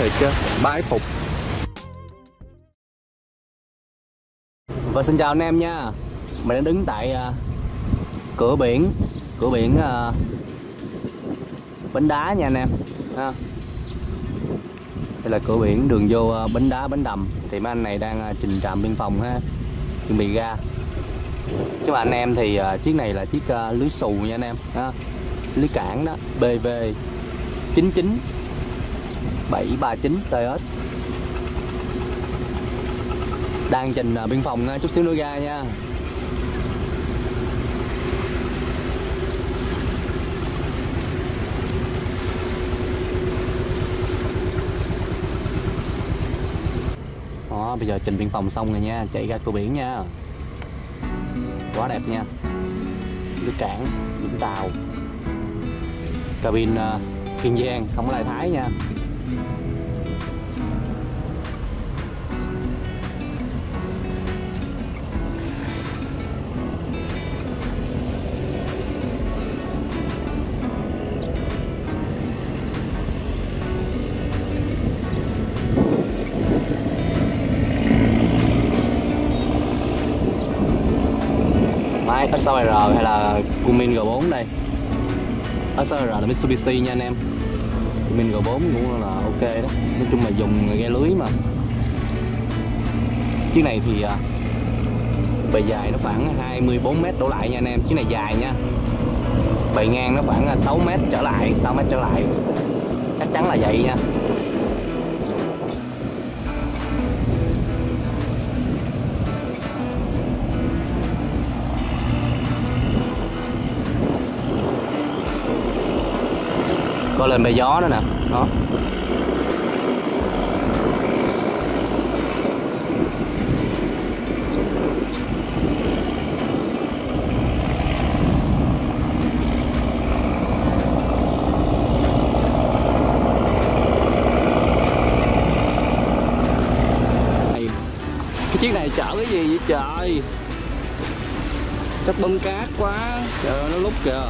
thiệt chứ bái phục. Và xin chào anh em nha. Mình đang đứng tại uh, cửa biển cửa biển uh, bến đá nha anh em. Ha. đây là cửa biển đường vô uh, bến đá bến đầm. Thì mấy anh này đang uh, trình trạm biên phòng ha chuẩn bị ra. Chứ mà anh em thì uh, chiếc này là chiếc uh, lưới xù nha anh em. Ha. lưới cảng đó BV 99 739 TS đang trình à, biên phòng à, chút xíu nữa ra nha. Đó, bây giờ trình biên phòng xong rồi nha chạy ra cửa biển nha. Quá đẹp nha. Nước cảng vũng tàu. Cabin à, kiên giang không có lại thái nha. SR hay là Cumin G4 đây? SR là Mitsubishi nha anh em min G4 cũng là ok đó. Nói chung là dùng ghe lưới mà. Chiếc này thì à, bề dài nó khoảng 24 mét đổ lại nha anh em. Chiếc này dài nha. Bề ngang nó khoảng 6 mét trở lại 6 mét trở lại. Chắc chắn là vậy nha. Có lên bay gió nữa nè. Đó. Này, cái chiếc này chở cái gì vậy trời? Chắc bơm cát quá. Trời nó lúc kìa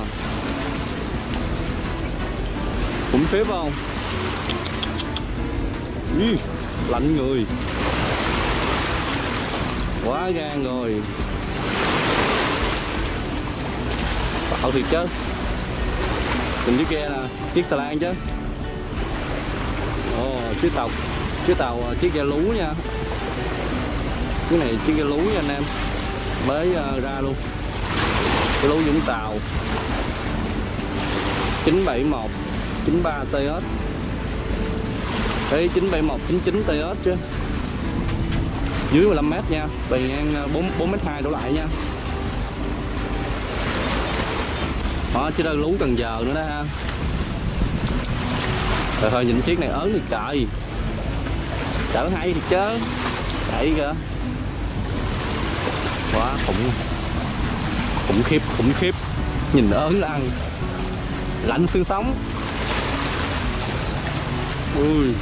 khủng phép không? Ý, lạnh người. Quá gan rồi. Bạo thiệt chứ. Nhìn chiếc ghe nè chiếc xà lan chứ. Ồ chiếc tàu chiếc tàu à, chiếc ghe lú nha. Cái này chiếc ghe lú nha anh em. Mới uh, à, ra luôn. Cái lú vũng tàu. 971 93 TS Ê 971 99 TS chứ. Dưới 15 m nha bề ngang 4 4 m 2 đổ lại nha. Đó, chứ đâu lú Cần Giờ nữa đó ha. Rồi thôi nhìn chiếc này ớn thì trời. Chở hay thì chứ. Chạy kìa. Quá khủng. Khủng khiếp khủng khiếp. Nhìn ớn là ăn. Lạnh xương sống ui.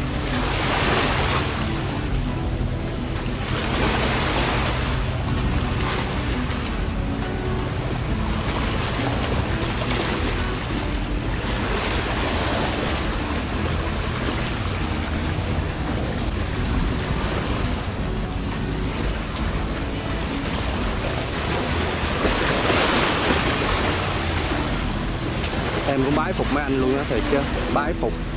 Em cũng bái phục mấy anh luôn á thiệt chứ. Bái phục.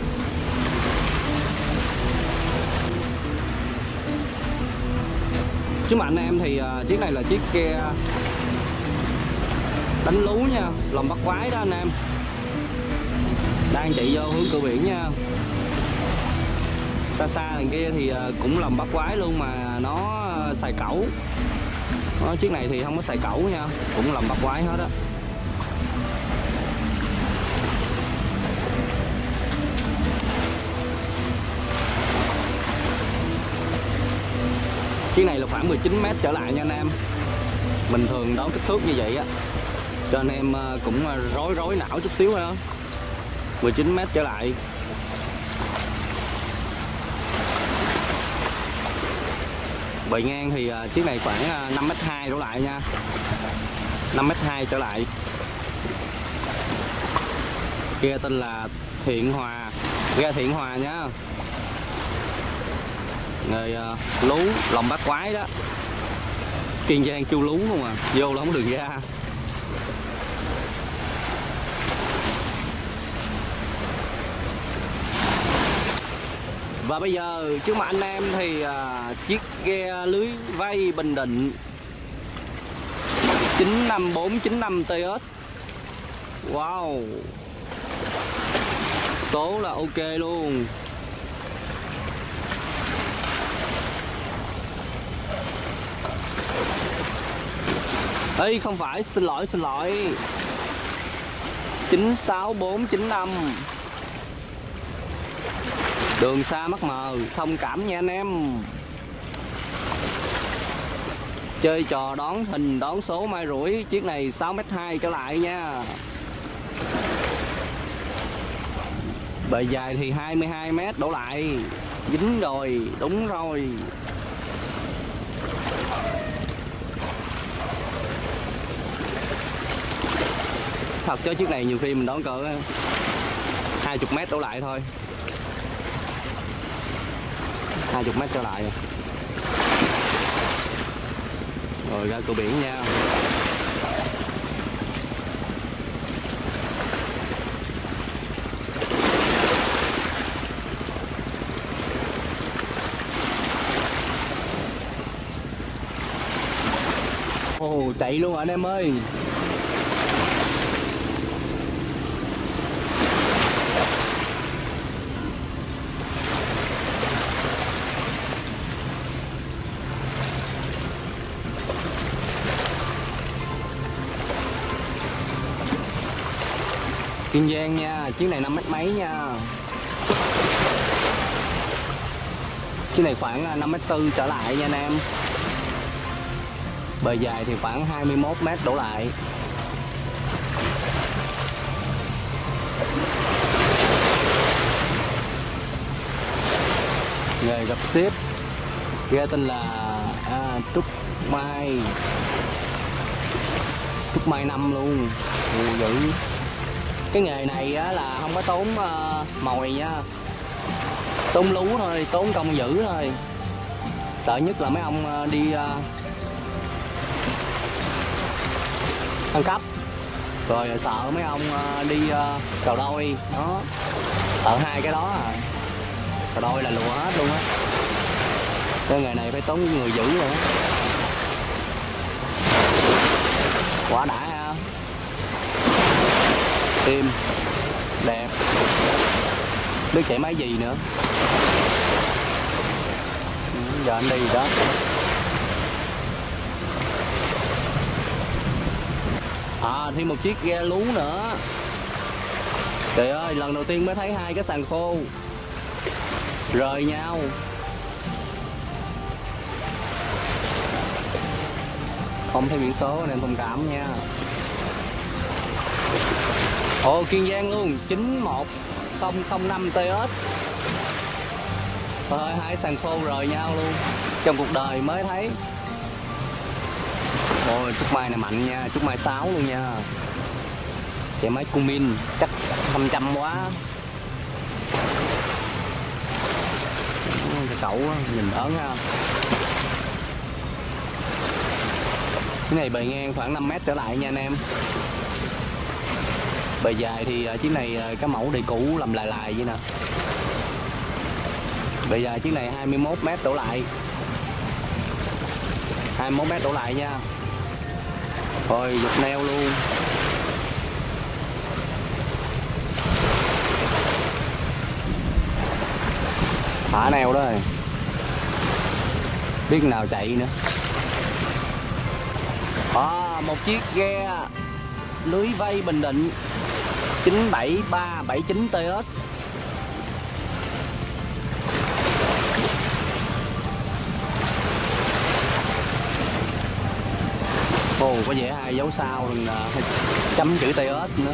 Chứ mà anh em thì uh, chiếc này là chiếc ke đánh lú nha lòng bắt quái đó anh em. Đang chạy vô hướng cửa biển nha. Xa xa đằng kia thì uh, cũng lòng bắt quái luôn mà nó uh, xài cẩu. Nó, chiếc này thì không có xài cẩu nha cũng lòng bắt quái hết á. Chiếc này là khoảng 19 mét trở lại nha anh em. Mình thường đón kích thước như vậy á, cho anh em ờ, cũng ờ, rối rối não chút xíu thôi 19 mét trở lại. Bề ngang thì ờ, chiếc này khoảng 5 mét 2 đổ lại nha. 5 mét 2 trở lại. Ghe tên là Thiện Hòa. Ghe Thiện Hòa nhá nghề uh, lú lòng bát quái đó. Kiên giang chu lú không à? Vô là không được ra. Và bây giờ trước mặt anh em thì uh, chiếc ghe lưới vây bình định. 95495 TS Wow. Số là ok luôn. Ê không phải xin lỗi xin lỗi. 96495 Đường xa mắc mờ Thông cảm nha anh em. Chơi trò đón hình đón số mai rủi Chiếc này 6m2 trở lại nha. Bề dài thì 22m đổ lại. Dính rồi, đúng rồi. Thật chứ chiếc này nhiều khi mình đón cỡ 20 mét đổ lại thôi. 20 mét trở lại. Rồi ra cửa biển nha. Ồ, chạy luôn anh em ơi? Kiên Giang nha, chiếc này 5 mét mấy nha. Chiếc này khoảng à, 5 mét tư trở lại nha anh em. Bờ dài thì khoảng 21 mét đổ lại. Nghề gặp ship Ghe tên là à, Trúc Mai. Trúc Mai năm luôn Ồ, dữ cái nghề này á, là không có tốn uh, mồi nha. Tốn lú thôi tốn công dữ thôi. Sợ nhất là mấy ông ờ, đi ờ, uh, ăn cắp rồi sợ mấy ông uh, đi uh, cầu đôi đó. Sợ hai cái đó à. Cầu đôi là lụa hết luôn á. Cái nghề này phải tốn người dữ rồi á. Quả đã êm đẹp. Biết chạy máy gì nữa? Ừ, giờ anh đi đó. À thêm một chiếc ghe lú nữa. Trời ơi, lần đầu tiên mới thấy hai cái sàn khô. Rời nhau. Không thấy biển số nên thông cảm nha. Ồ, Kiên Giang luôn 91005 TS Rồi, hai sàn khô rời nhau luôn. Trong cuộc đời mới thấy. Ôi, Trúc Mai này mạnh nha, Trúc Mai 6 luôn nha. Chạy máy Cumin Chắc 500 quá. Cái cậu nhìn ớn ha. Cái này bề ngang khoảng 5 mét trở lại nha anh em bề dài thì ờ, chiếc này ờ, cái mẫu đầy cũ làm lại lại vậy nè. Bề dài chiếc này 21 mét đổ lại. 21 mét đổ lại nha. Rồi dục neo luôn. Thả neo đó rồi. Biết nào chạy nữa. À, một chiếc ghe lưới vây bình định. 97379 TS Ồ có vẻ ai dấu sao rồi à, chấm chữ TS nữa.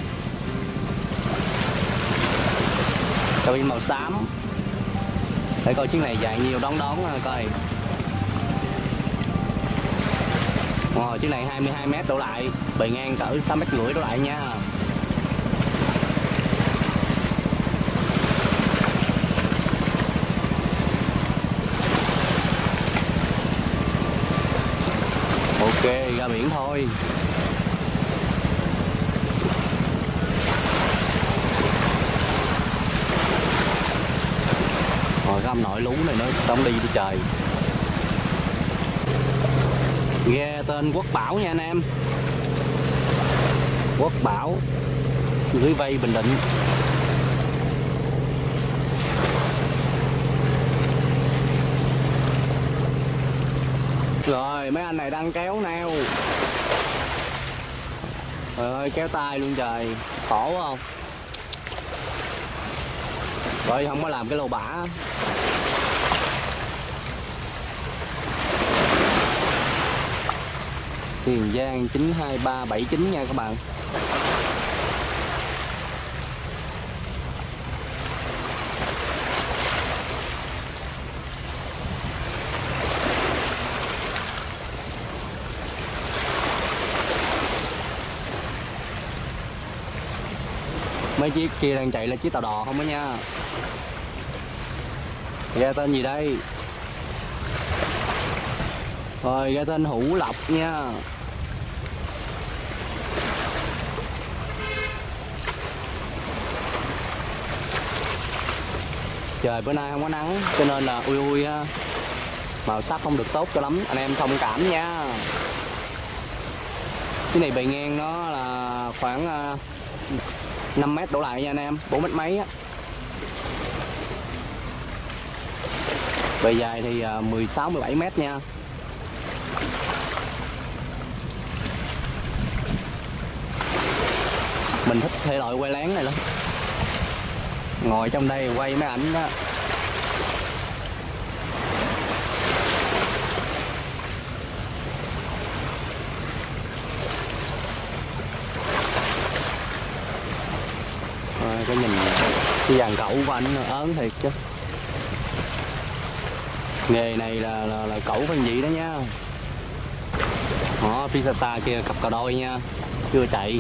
Cabin màu xám. Để coi chiếc này dài nhiều đón đón à, coi. Ồ, chiếc này 22m đổ lại bề ngang cỡ 6m rưỡi đổ lại nha. Ra biển thôi. Rồi cái ông nội lú này nó sống đi đi trời. Ghe tên Quốc Bảo nha anh em. Quốc Bảo Lưới vây Bình Định. Rồi, mấy anh này đang kéo neo. Trời ơi, kéo tay luôn trời. Khổ không? Rồi không có làm cái lô bả. Tiền Giang 92379 nha các bạn. Mấy chiếc kia đang chạy là chiếc tàu đò không đó nha. Ghe tên gì đây? Rồi ghe tên hữu lộc nha. Trời, bữa nay không có nắng, cho nên là ui ui ha. Màu sắc không được tốt cho lắm, anh em thông cảm nha. Cái này bề ngang nó là khoảng à, 5 mét đổ lại nha anh em 4 mét mấy á. Bề dài thì à, 16 17 mét nha. Mình thích thể loại quay lén này lắm. Ngồi trong đây quay mấy ảnh đó. Cái nhìn cái dàn cẩu của anh ớn thiệt chứ. Nghề này là là, là cẩu phải vậy đó nha. Đó pisata kia cặp cà đôi nha. Chưa chạy.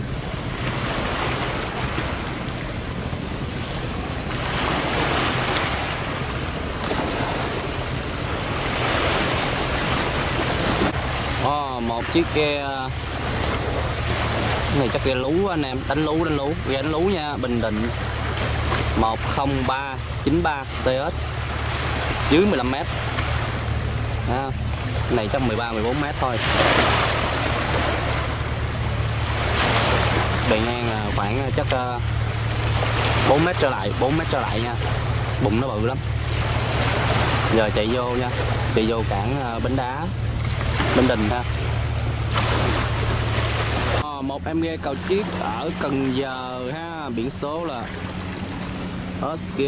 Đó, một chiếc ghe này chắc ghe lú anh em. Đánh lú đánh lú. Ghe đánh lú nha. Bình định. 10393 TS dưới 15 mét. À, này chắc 13 14 mét thôi. Bề ngang là khoảng à, chắc à, 4 mét trở lại 4 mét trở lại nha. Bụng nó bự lắm. Giờ chạy vô nha. Chạy vô cảng à, bến đá. Bình Định ha một em ghe cầu chiếc ở Cần Giờ ha, biển số là SG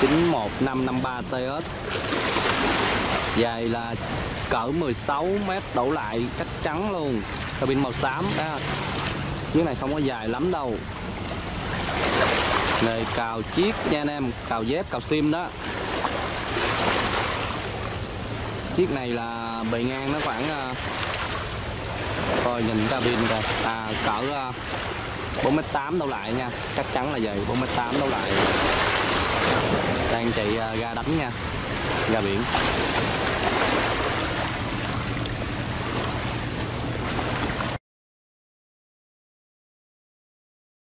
91553 TS dài là cỡ 16 mét đổ lại, chắc chắn luôn. Cabin màu xám đó chiếc này không có dài lắm đâu. Này cào chiếc nha anh em, cào dép, cào sim đó. Chiếc này là bề ngang nó khoảng à, coi nhìn ra pin rồi à cỡ ờ, bốn mét tám đâu lại nha. Chắc chắn là vậy, bốn mét tám đâu lại. Đang chạy ờ, ga đánh nha. Ga biển.